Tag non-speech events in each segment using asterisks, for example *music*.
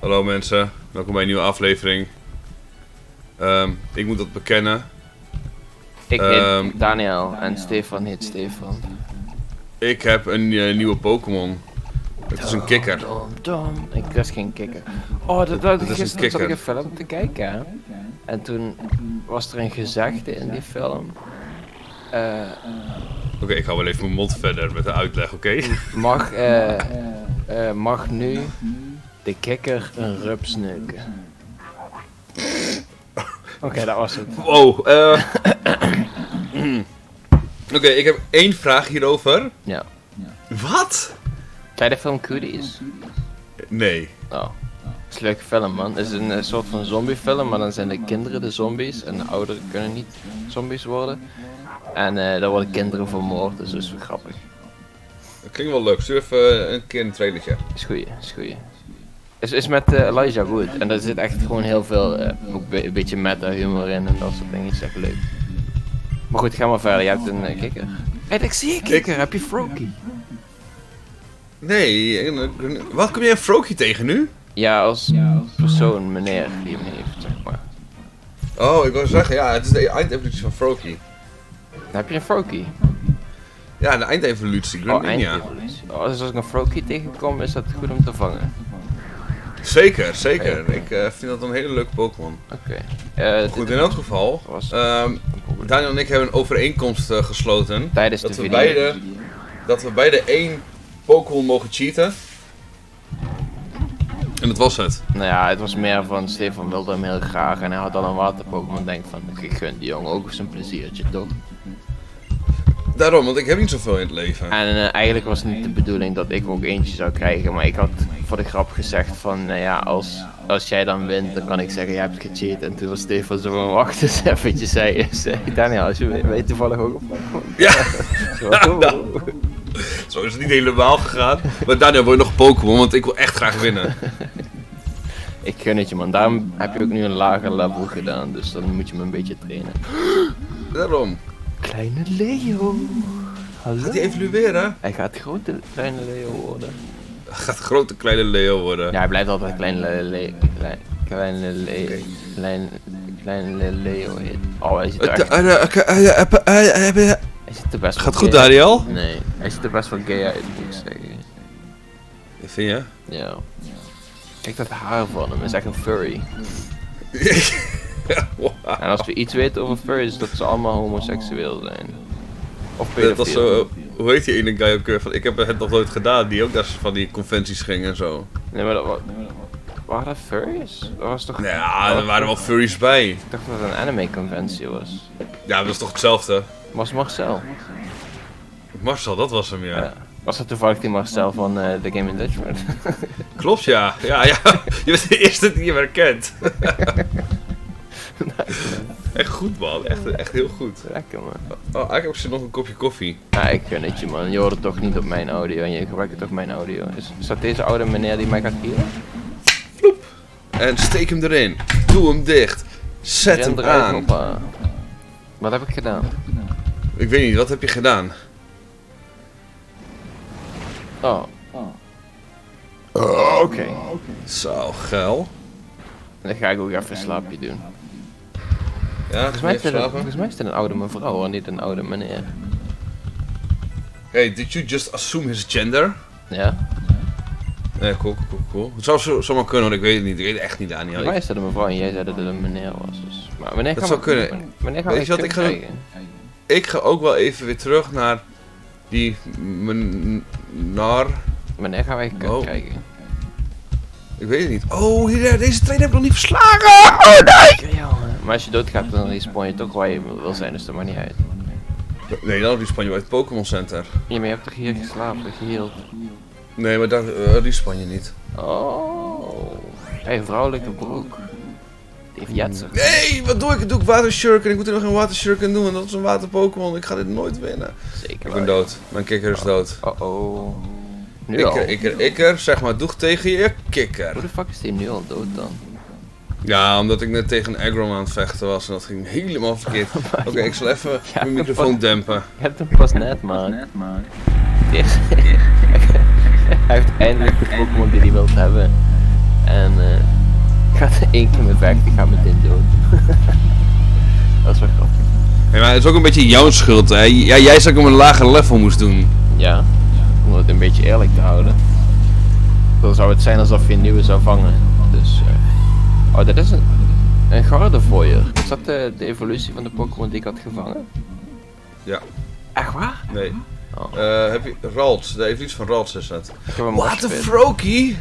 Hallo mensen, welkom bij een nieuwe aflevering. Ehm, ik moet dat bekennen. Ik heet Daniel en Stefan heet Stefan. Ik heb een eh, nieuwe Pokémon. Het is een kikker. Dom, dom. Ik was geen kikker. Oh, dat, dat, Dat is een gisteren zat ik een film te kijken. En toen was er een gezegde in die film. Eh, Oké, ik hou wel even mijn mond verder met de uitleg, oké? mag, eh, mag nu de kikker een rups neuken? *laughs* Oké, dat was het. Wow, eh. *clears throat* Oké, ik heb één vraag hierover. Ja. Wat? Ken je de film Cooties? Nee. Oh. Het is een leuke film, man. Het is een eh, soort van zombiefilm, maar dan zijn de kinderen de zombies en de ouderen kunnen niet zombies worden. En eh dan worden kinderen vermoord, dus dat is wel grappig. Dat klinkt wel leuk. Stuur even een keer een trailertje. Is goeie, is goeie. Is, is met eh, Elijah Wood en daar zit echt gewoon heel veel, eh, ook be- een beetje meta humor in en dat soort dingen, is echt leuk. Maar goed, ga maar verder, je hebt een eh, kikker. Hé, ik zie een kikker, heb je Froakie? Nee, wat kom jij een Froakie tegen nu? Ja, als persoon, meneer, die hem heeft, zeg maar. Oh, ik wou zeggen, ja, het is de eindevolutie van Froakie. Heb je een Froakie? Ja, de eindevolutie, Oh, Greninja. eindevolutie. Oh, dus als ik een Froakie tegenkom, is dat goed om te vangen. Zeker, zeker. Ik eh, vind dat een hele leuke Pokémon. Oké. Eh, Goed, in elk geval. was ehm. Daniel en ik hebben een overeenkomst eh, gesloten. Tijdens dat de we video. beide- Dat we beide één Pokémon mogen cheaten. En dat was het. Nou ja, het was meer van Stefan wilde hem heel graag en hij had al een water-Pokémon. Denk van, ik gun die jongen ook eens een pleziertje, toch? Daarom, want ik heb niet zoveel in het leven. En eigenlijk was het niet de bedoeling dat ik ook eentje zou krijgen, maar ik had voor de grap gezegd van, nou ja, als, als jij dan wint, dan kan ik zeggen, jij hebt gecheat. En toen was Stefan zo van, wacht eens eventjes, zei, zei Daniel, als je weet, weet toevallig ook op Ja, Zo, *laughs* Nou. zo is het niet helemaal gegaan. Maar Daniel, wil je nog Pokémon? Want ik wil echt graag winnen. *laughs* Ik gun het je man, daarom heb je ook nu een lager level gedaan, dus dan moet je me een beetje trainen. *gasps* Daarom. Kleine Leo. Hallo. Gaat hij evolueren? Hij gaat grote kleine Leo worden. Gaat grote kleine Leo worden. Ja, hij blijft altijd kleine Leo. Klein, kleine Leo. Klein, kleine Leo. Oh, hij ziet er echt. Hij ziet er best Gaat goed. Daniel? Nee, hij ziet er best wel gay uit, moet ik zeggen. Vind je? Ja. Kijk dat haar van hem, is echt een furry. *laughs* Wow. En als we iets weten over furries, is dat ze allemaal homoseksueel zijn. Of Dat was pedofiel. zo, hoe heet die ene guy ook weer van, ik heb het nog nooit gedaan, die ook naar van die conventies ging en zo. Nee, maar dat was... Waren dat furries? Dat was toch... Ja, er waren wel furries bij. Ik dacht dat het een anime conventie was. Ja, dat is toch hetzelfde? Was Marcel? Marcel, dat was hem, ja. Ja. Was dat toevallig die Marcel van eh The Game in Dutchman? *laughs* Klopt, ja. Ja, ja. *laughs* Je bent de eerste die hem herkent. *laughs* Echt goed, man. Echt, echt heel goed. Lekker man. Oh, eigenlijk heb ik ze nog een kopje koffie. Ja, ik gun het je man. Je hoort het toch niet op mijn audio en je gebruikt het op mijn audio. Is, is dat deze oude meneer die mij gaat healen? En steek hem erin. Doe hem dicht. Zet Ren hem aan. hoppa. Wat heb ik gedaan? Ik weet niet, wat heb je gedaan? Oh. Oké. Zo, geil. Dan ga ik ook even een slaapje doen. Ja, Volgens mij, is het, slapen? volgens mij is het een oude mevrouw en niet een oude meneer. Hey, did you just assume his gender? Ja? Nee, cool, cool, cool. Het zou zo, zomaar kunnen, want ik weet het niet. Ik weet het echt niet, Daniel. Volgens mij is dat een mevrouw en jij zei dat het een meneer was. Dus. Maar wanneer Dat gaan zou we, kunnen. wanneer- gaan Weet we je wat kind ik ga? Ik ga ook wel even weer terug naar die... men- naar... Wanneer gaan wij kind Oh. krijgen? Ik weet het niet. Oh, hier, deze trein heb ik nog niet verslagen! Oh, nee! Maar als je doodgaat, dan respawn je toch waar je wil zijn, dus dat maakt niet uit. Nee, dan respawn je bij het Pokémon Center. Ja, maar je hebt toch hier geslapen, geheeld? Nee, maar daar uh, respawn je niet. Oh. Hey, vrouwelijke broek. Die heeft jetser. Nee, wat doe ik? Doe ik water shuriken? Ik moet er nog een water shuriken doen, want dat is een water Pokémon. Ik ga dit nooit winnen. Zeker Ik ben dood. Mijn kikker is dood. Oh oh. Nu al? Ikker, ikker, ikker. Zeg maar, doeg tegen je kikker. Hoe de fuck is die nu al dood dan? Ja, omdat ik net tegen een Agrom aan het vechten was en dat ging helemaal verkeerd. *laughs* Oké, ik zal even Ja, mijn microfoon dempen. Je hebt hem pas net, man. Heeft- *laughs* hij heeft eindelijk de Pokémon die hij wilt hebben. En eh gaat één keer met vechten, gaat meteen dood. dat is wel grappig. Ja, maar het is ook een beetje jouw schuld, hè. Ja, jij zou ik op een lager level moest doen. Ja, om het een beetje eerlijk te houden. Dan zou het zijn alsof je een nieuwe zou vangen. Dus, eh oh, dat is een, een Gardevoier. Is dat de, de evolutie van de Pokémon die ik had gevangen? Ja. Echt waar? Nee. Oh. Eh, heb je... Ralts, de evolutie van Ralts is het. Ik heb een What the moshpit. Froakie? Ik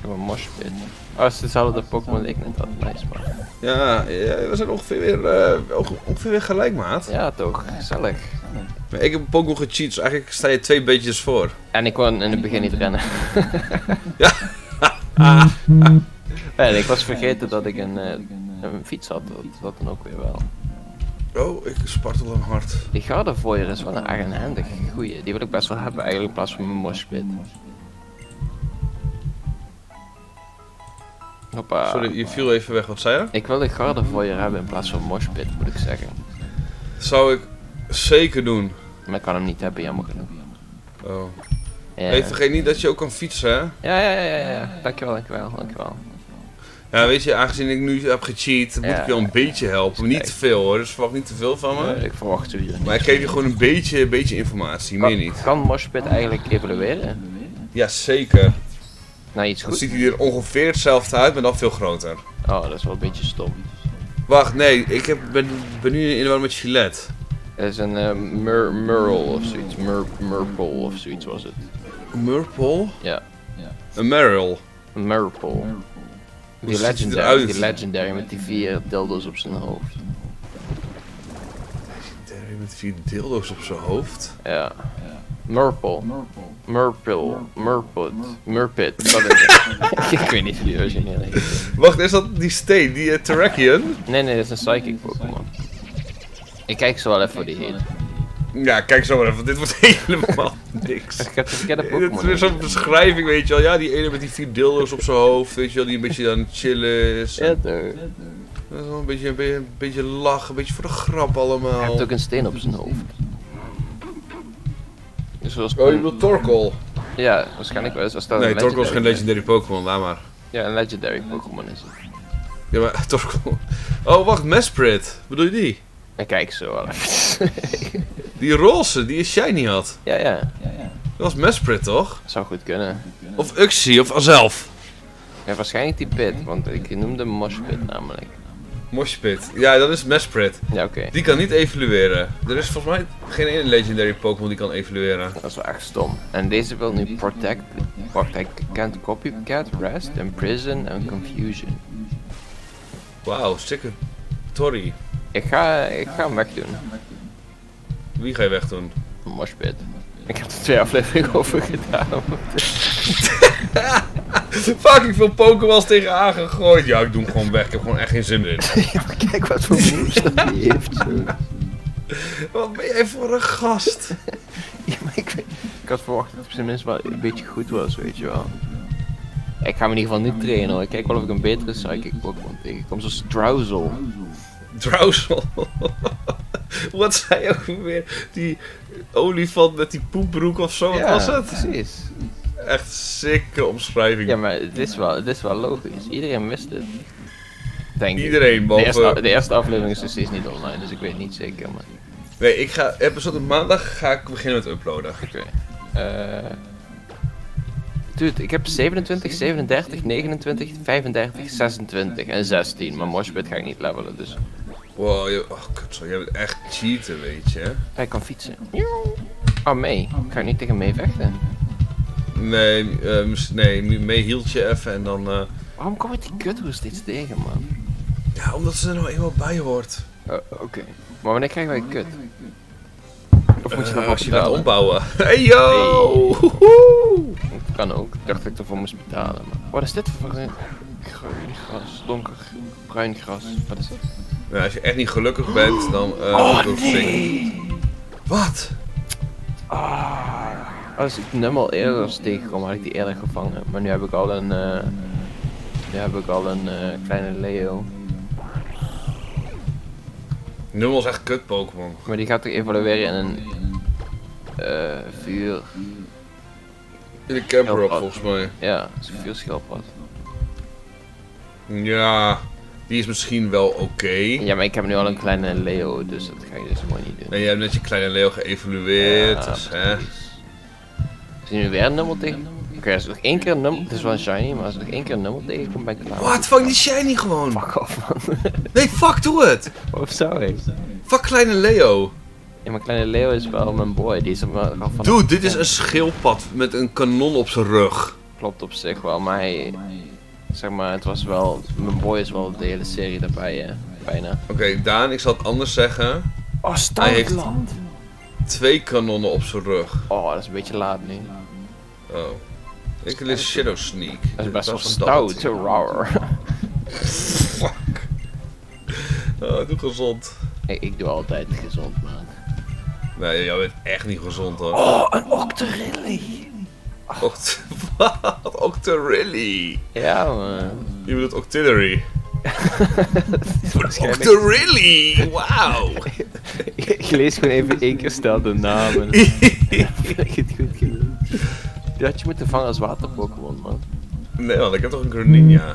heb een moshpit. Oh, het is dezelfde Pokémon die ik net had. Nice man. Ja, ja, we zijn ongeveer weer, eh, onge- ongeveer weer gelijk, maat. Ja, toch. Gezellig. Maar ik heb Pokémon gecheat, dus eigenlijk sta je twee beetjes voor. En ik kon in het begin niet rennen. Ja. *laughs* *laughs* en ik was vergeten dat ik een, eh, een fiets had. Dat, dat dan ook weer wel. Oh, ik spartel hem hard. Die Gardevoier is wel een eigenhandig goeie. Die wil ik best wel hebben eigenlijk in plaats van mijn moshpit. Hoppa. Sorry, je viel even weg. Wat zei je? Ik wil de Gardevoier hebben in plaats van moshpit, moet ik zeggen. Zou ik zeker doen. Maar ik kan hem niet hebben, jammer genoeg. Oh. Ja. Hey, vergeet niet dat je ook kan fietsen, hè? Ja, ja, ja, ja, ja. Dankjewel, dankjewel, dankjewel. Ja, weet je, aangezien ik nu heb gecheat, moet Ja. ik je wel een beetje helpen. Niet te veel hoor, dus verwacht niet te veel van me. Ik verwacht hier niet. Maar ik geef je gewoon een beetje, een beetje informatie, meer niet. kan moshpit eigenlijk evolueren? Ja, zeker. Nou, iets Dan goed. ziet hij er ongeveer hetzelfde uit, maar dan veel groter. Oh, dat is wel een beetje stom. Wacht, nee, ik heb, ben, ben nu in de war met Gillette. Het is een eh, Mur Murl of zoiets. Mur Murple of zoiets was het. Murple? Ja, Een Meryl. een Murple. Die legendary, eruit? die legendary met die vier dildos op zijn hoofd. Terry met vier dildo's op zijn hoofd. Ja. Murple. Murple. Murput. Murpit. Wat is het? ik weet niet hoe die origineel heet. Wacht, is dat die steen, die uh, Terrakion? Nee, nee, dat is een psychic Pokémon. Ik kijk zo wel even hoe die heet. Ja, kijk zo maar even, dit wordt *laughs* helemaal niks. Ik heb verkeerde Dit is weer zo'n beschrijving, weet je wel. Ja, die ene met die vier dildo's op zijn hoofd, weet je wel, die een beetje aan het chillen is. Ja, toch. Dat is wel een beetje, een beetje, een beetje lachen, een beetje voor de grap Hij allemaal. heeft ook een steen op zijn hoofd. Dus zoals Oh, je bedoelt Torkoal? Ja, waarschijnlijk wel. Als Nee, Torkoal is geen legendary legendary Pokémon, laat maar. Ja, een legendary Pokémon is het. Ja, maar *laughs* Torkoal... Oh, wacht, Mesprit. Bedoel je die? En kijk zo wel. *laughs* Die roze, die shiny had. ja, ja. Dat was Mesprit, toch? Zou goed kunnen. Of Uxie, of Azelf. Ja, waarschijnlijk die pit, want ik noemde Moshpit namelijk. Moshpit. Ja, dat is Mesprit. Ja, oké. Die kan niet evolueren. Er is volgens mij geen ene legendary Pokémon die kan evolueren. Dat is wel echt stom. En deze wil nu protect, protect, can't copycat, rest, imprison en confusion. Wauw, stikke Tori. Ik ga, ik ga hem wegdoen. Wie ga je wegdoen? Moshpit. Ik heb er twee afleveringen over gedaan. *laughs* Fucking veel Pokémons tegenaan gegooid. Ja, ik doe hem gewoon weg. Ik heb gewoon echt geen zin in. *laughs* ja, maar kijk wat voor moves dat hij heeft. Zo. Wat ben jij voor een gast? Ja, maar ik, weet- ik had verwacht dat het op zijn minst wel een beetje goed was, weet je wel. Ik ga hem in ieder geval niet trainen hoor. Ik kijk wel of ik een betere psychic Pokémon tegenkom, zoals Drowsel. Drowsel. *laughs* Wat zei je ook weer? Die olifant met die poepbroek of zo, wat was het? precies. Echt sikke omschrijving. Ja, maar het is wel, het is wel logisch. Iedereen wist het. Denk. Iedereen, De eerste, behalve... de eerste aflevering is dus steeds niet online, dus ik weet niet zeker, maar... Nee, ik ga... Episode maandag ga ik beginnen met uploaden. Oké. Eh... Dude, ik heb 27, 37, 29, 35, 26 en 16. Maar Moshpit ga ik niet levelen, dus... Wow, je, oh, kut, zo, jij bent echt cheaten, weet je. Hij kan fietsen. Oh, mee. Ik ga niet tegen mee vechten. Nee, mis- nee, mee hield je even en dan... eh, Waarom kom ik die kuthoer steeds tegen, man? Ja, omdat ze er nou eenmaal bij hoort. Oh, Oké. Maar wanneer krijgen wij kut? Of moet je Eh, daarvoor als je betalen? ombouwen. *laughs* Hey yo! Hey. Kan ook. Ik dacht dat ik ervoor moest betalen. Maar... Wat is dit voor een groen gras? Donker bruin gras. Wat is het? Nou, als je echt niet gelukkig bent, dan... eh Oh, moet zingen. Wat? Ah. Als ik Nummel eerder was tegengekomen, had ik die eerder gevangen. Maar nu heb ik al een... eh, Nu heb ik al een eh, kleine Leo. Nummel is echt kut Pokémon. Maar die gaat toch evolueren in een... eh vuur... In de camper volgens mij. Ja, veel schildpad. Ja, die is misschien wel oké. Ja, maar ik heb nu al een kleine Leo, dus dat ga je dus gewoon niet doen. Nee, je hebt net je kleine Leo geëvalueerd. Ja, dus, hè. Is nu weer een nummer tegen? Oké, als er nog één keer een nummer... Het is wel een shiny, maar als er nog één keer een nummer tegenkomt, ben ik klaar. Wat? Vang die shiny gewoon. Fuck off, man. *laughs* Nee, fuck, doe het. Of zou ik? Fuck kleine Leo. Ja, maar kleine Leo is wel mijn boy. Die is er wel van... Dude, dit is een schildpad met een kanon op zijn rug. Klopt op zich wel, maar hij... Zeg maar, het was wel... Mijn boy is wel de hele serie daarbij, hè. Bijna. Oké, Daan, ik zal het anders zeggen. Oh, Hij heeft-! Twee kanonnen op zijn rug. Oh, dat is een beetje laat nu. Oh. Ik lees Shadow Sneak. Dat is best wel stout, rauwer. Fuck. Oh, doe gezond. ik, ik doe altijd gezond, man. Nee, jij bent echt niet gezond hoor. Oh, een Octorelli! Oct Wat? Octorelli. Ja, man. Je bedoelt Octillery. *laughs* Octorelli! Wauw! ik lees gewoon even één keer snel de namen. *laughs* Het goed gedaan. Die had je moeten vangen als water-Pokémon, man. nee man, ik heb toch een Greninja.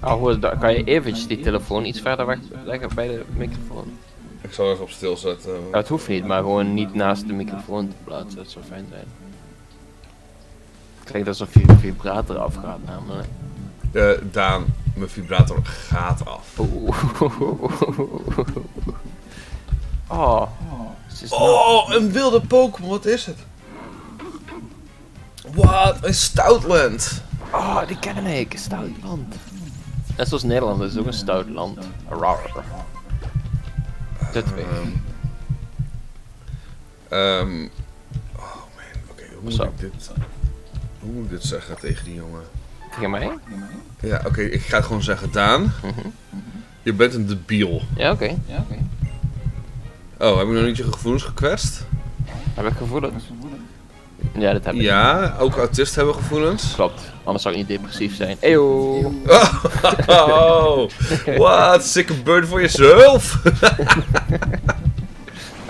Ah, hoor, dan kan je eventjes die telefoon iets verder weg leggen bij de microfoon. Ik zal even op stil zetten. Nou, het hoeft niet, maar gewoon niet naast de microfoon te plaatsen. Dat zou fijn zijn. Klinkt alsof je vibrator afgaat, namelijk. Eh, Daan, mijn vibrator gaat af. *laughs* Oh. Oh, een wilde Pokémon, wat is het? Wat? Een Stoutland. Oh, die ken ik. Een stout land. Net zoals Nederland, dat is ook een stout land. Rar. De twee. Ehm, ehm, oh man, oké, hoe moet ik dit... Hoe moet ik dit zeggen tegen die jongen? Tegen mij? Ja, oké, ik ga het gewoon zeggen. Daan, Mhm. je bent een debiel. Ja, oké. Ja, oké. Oh, heb ik nog niet je gevoelens gekwetst? Heb ik gevoelens? Ja, dat heb ik. Ja, ook autisten hebben gevoelens. Klopt. Anders zou ik niet depressief zijn. Eeuw. Oh, *laughs* what? Sikke bird voor jezelf. *laughs*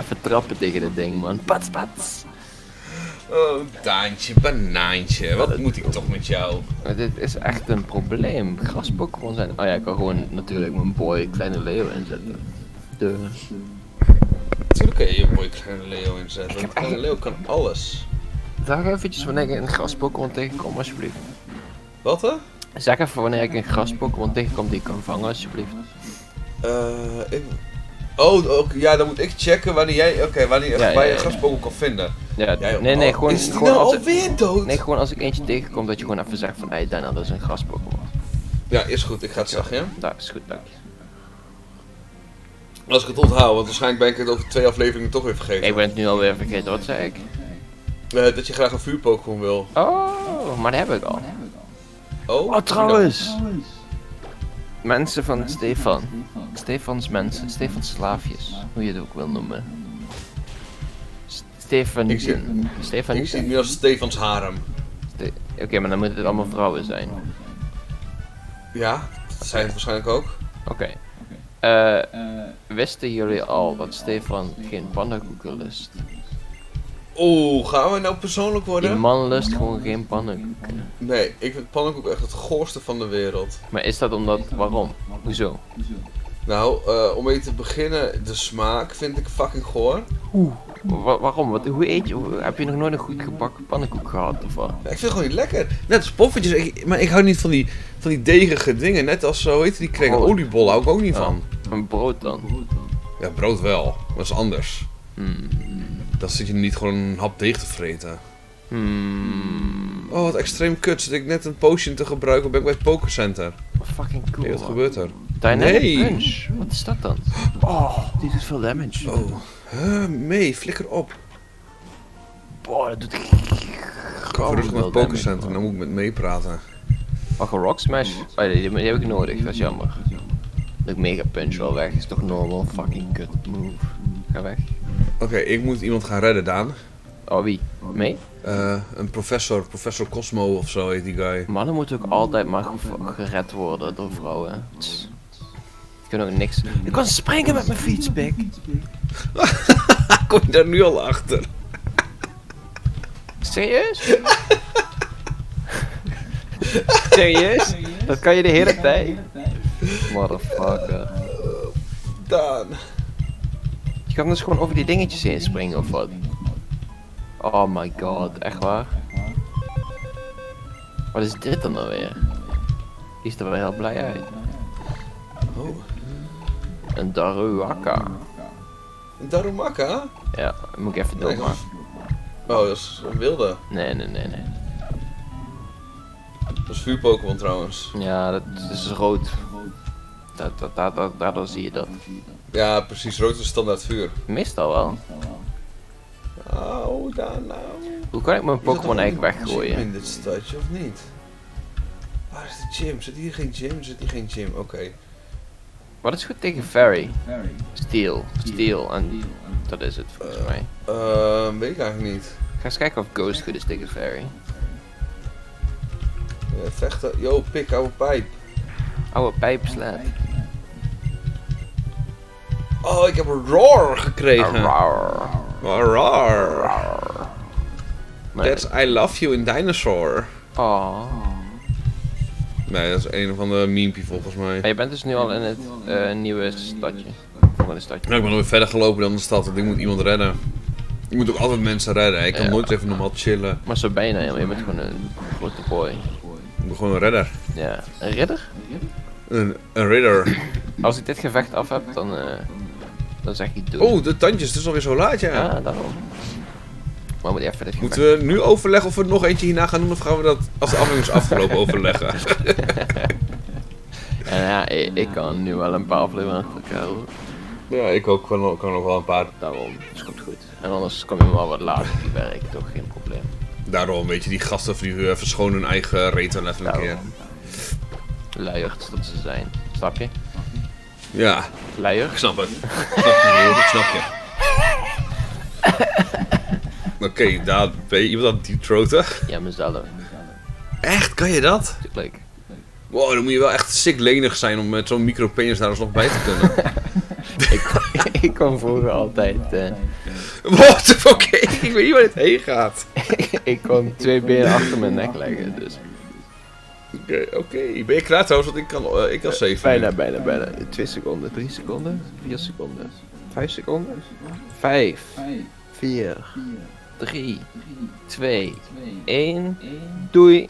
Even trappen tegen dat ding, man. Pats, pats. Oh, Daantje, banaantje. Wat moet ik toch met jou? Maar dit is echt een probleem. Gras-Pokémon zijn... Oh ja, ik kan gewoon natuurlijk mijn boy Kleine Leo inzetten. De... Natuurlijk kan je je mooi kleine Leo inzetten. Want kleine Leo kan alles. Zeg eventjes wanneer ik een gras-Pokémon tegenkom, alsjeblieft. Wat hè? Zeg even wanneer ik een gras-Pokémon tegenkom die ik kan vangen, alsjeblieft. Eh, ik... Oh, ook, ja, dan moet ik checken wanneer jij, oké, wanneer Ja, waar ja, je ja. een gaspogel kan vinden. Ja, Jij- nee, nee, oh, gewoon, Is die gewoon nou als ik, alweer dood? nee, gewoon als ik eentje tegenkom dat je gewoon even zegt van, hé hey, Dana, dat is een gras-Pokémon. Ja, is goed, ik ga het zeggen, ja? Dat is goed, dank je. Als ik het onthoud, want waarschijnlijk ben ik het over twee afleveringen toch weer vergeten. Ik ben het nu alweer vergeten, wat zei ik? Eh, dat je graag een vuurpokémon wil. Oh, maar dat heb ik al. Oh, Oh, trouwens. Mensen van Stefan. Stefans mensen. Stefans slaafjes. Hoe je het ook wil noemen. Stefan Ik zie- Stefan Ik zie het nu als Stefans harem. Ste- Oké, maar dan moeten het allemaal vrouwen zijn. Ja, dat zijn het waarschijnlijk ook. Oké. Eh, wisten jullie al dat Stefan geen pannenkoeken lust? Oeh, gaan we nou persoonlijk Die worden? man lust gewoon geen pannenkoeken. Nee, ik vind pannenkoek echt het goorste van de wereld. Maar is dat omdat... Waarom? Hoezo? Nou, eh, om mee te beginnen, de smaak vind ik fucking goor. Wa- waarom? Wat, hoe eet je? heb je nog nooit een goed gebakken pannenkoek gehad of wat? Ja, ik vind het gewoon niet lekker. Net als poffertjes, ik- maar ik hou niet van die, van die degerige dingen. Net als, zo heet die kregen, Oh. oliebollen hou ik ook niet van. Een brood dan? Ja, brood wel, dat is anders. Hmm. Dan zit je niet gewoon een hap deeg te vreten. Hmm. Oh, wat extreem kut. Zit ik net een potion te gebruiken, ben ik bij het pokercenter. Fucking cool. Hey, wat man. gebeurt er? Dynamic Nee. punch. Wat is dat dan? Oh, die doet veel damage. Oh, huh, mee, flikker op. Boah, dat doet Ik ga damage, pokercenter, man. dan moet ik met meepraten. Wacht, een rock smash? Oh, nee, die, die heb ik nodig, dat is jammer. Dat mega punch wel weg, is toch normal fucking kut move. Ga weg. Oké, ik moet iemand gaan redden, Daan. Oh, wie? Mee? Eh, een professor, professor Cosmo of zo heet die guy. Mannen moeten ook altijd maar ge- gered worden door vrouwen. Tss. Ik kan ook niks. Ik kan springen met mijn fiets, pik. *laughs* Kom je daar nu al achter? Serieus? Serieus? Dat kan je de hele tijd? Motherfucker. Daan. Je kan dus gewoon over die dingetjes heen springen of wat? Oh my god, echt waar? Wat is dit dan nou weer? Die is er wel heel blij uit. Oh. Een Daruaka. Een Darumaka? Ja, moet ik even Nee. Oh, dat is een wilde. Nee, nee, nee, nee. Dat is vuur-Pokémon trouwens. Ja, dat is rood. Dat, dat, dat, dat, daardoor zie je dat. Ja, precies. Rood is standaard vuur. Meestal wel. Oh, Daan nou. Hoe kan ik mijn Pokémon eigenlijk weggooien? in dit stadje of niet? Waar is de gym? Zit hier geen gym? Zit hier geen gym? Oké. Wat is goed tegen Fairy? Steel. Steel. En dat is het volgens Eh. mij. Ehm, weet ik eigenlijk niet. Ga eens kijken of Ghost goed is tegen Fairy. Eh, vechten. Yo, pik, oude pijp. Oude pijpslap. Oh, ik heb een roar gekregen. Roar. Maar- That's I love you in dinosaur. Oh. Nee, dat is een van de memepie volgens mij. Maar je bent dus nu al in het eh, nieuwe stadje. Van het stadje. Nou, ik ben nooit verder gelopen dan de stad, want ik moet iemand redden. Ik moet ook altijd mensen redden. Ik kan Ja. nooit even normaal chillen. Maar zo ben je nou. Je bent gewoon een grote boy. Ik ben gewoon een redder. Ja. Een ridder? Een, een ridder. Als ik dit gevecht af heb, dan, eh, dan zeg ik doe. Oh, de tandjes, het is alweer zo laat, ja. Ja, daarom. Maar moet even. Moeten we nu overleggen of we er nog eentje hierna gaan doen, of gaan we dat als de aflevering is afgelopen overleggen? *laughs* En ja, ik, ik kan nu wel een paar afleveringen. Ja, ik ook. kan, kan nog wel een paar. Daarom, dus komt goed. En anders kom je maar wat later die werk, toch geen probleem. Daarom, weet je, die gasten die verschonen hun eigen reet wel even een keer. Luierd dat ze zijn. Snap je? Ja, Luier? ik snap het. Ik snap je, ik snap je. *laughs* Oké, daar ben je iemand aan het deepthroaten. Ja, mezelf. Echt, kan je dat? Tuurlijk. Wow, dan moet je wel echt sick lenig zijn om met zo'n micropenis daar alsnog bij te kunnen. *laughs* ik, *laughs* ik kon vroeger altijd... eh, Wat? *laughs* Oké, ik weet niet waar dit heen gaat. ik kon twee benen achter mijn nek leggen, dus... Oké, oké. Ben je klaar trouwens? Want ik kan, eh, ik kan 7. Bijna, bijna, bijna. Twee seconden, drie seconden, vier seconden, vijf seconden. Vijf, vier, drie, twee, één. Doei.